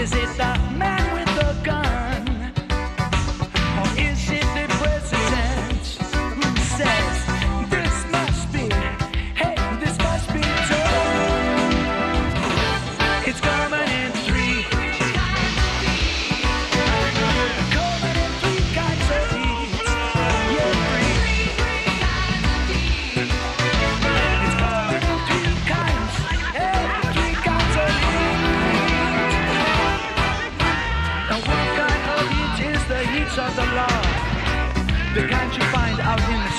Is it the man? The kind you find out in